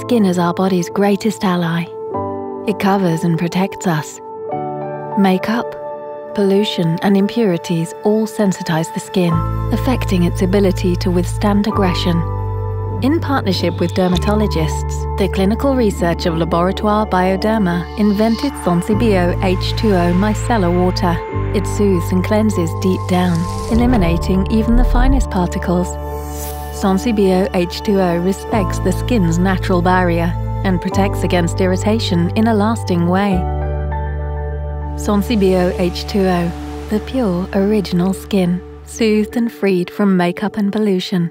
Skin is our body's greatest ally. It covers and protects us. Makeup, pollution, and impurities all sensitize the skin, affecting its ability to withstand aggression. In partnership with dermatologists, the clinical research of Laboratoire Bioderma invented Sensibio H2O micellar water. It soothes and cleanses deep down, eliminating even the finest particles. Sensibio H2O respects the skin's natural barrier and protects against irritation in a lasting way. Sensibio H2O, the pure original skin, soothed and freed from makeup and pollution.